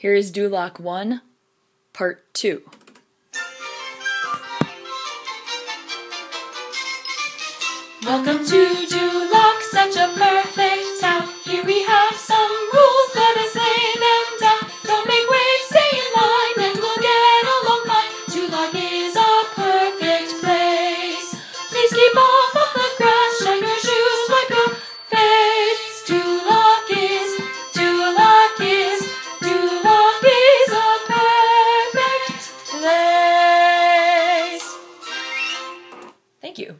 Here is Duloc 1, Part 2. Welcome to Duloc. Thank you.